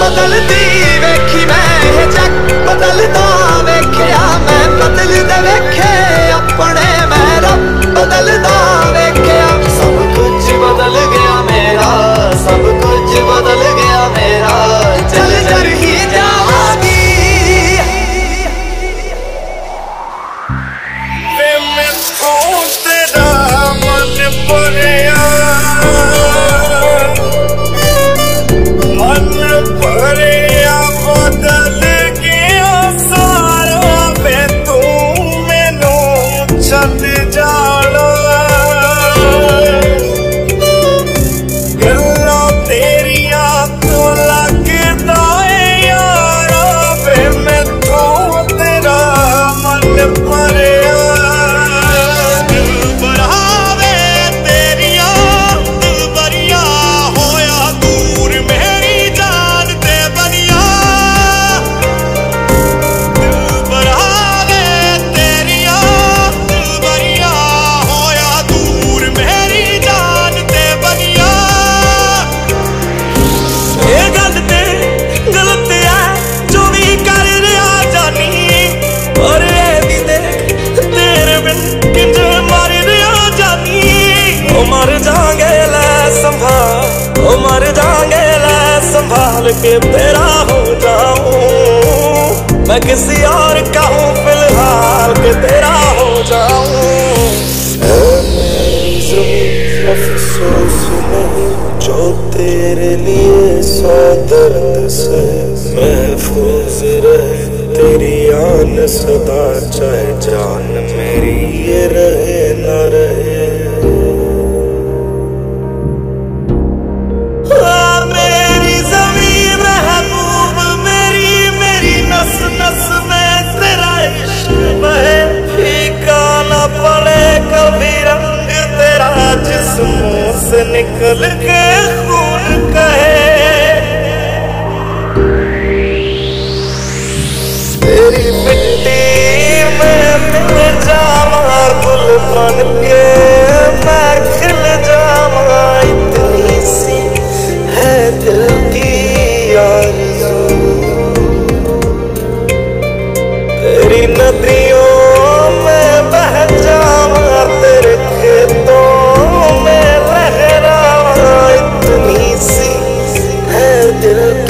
ਬਦਲਦੀ ਵੇਖੀ ਮੈਂ ਇਹ ਜੱਗ। ਬਦਲਦਾ ਵੇਖਿਆ ਮੈਂ। ਬਦਲਦੇ ਵੇਖੇ ਆਪਣੇ ਮੈਂ ਰੱਬ। ਬਦਲਦਾ ਵੇ मैं किसी और का हूँ फ़िलहाल, के तेरा हो जाऊँ। जो तेरे लिए सौ दर्द से महफूज रहे। तेरी आन सदा चाहे जान मेरी ये रहे, न रहे। आसमों से निकल के yeah.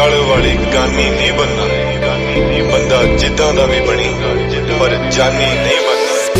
ਗਲ ਵਾਲੀ ਗਾਨੀ ਨਹੀਂ ਬੰਨਾ ਬੰਦਾ ਜਿੱਦਾਂ ਦਾ ਵੀ ਬਣੀ ਪਰ ਜਾਨੀ ਨਹੀਂ ਬੰਨਾ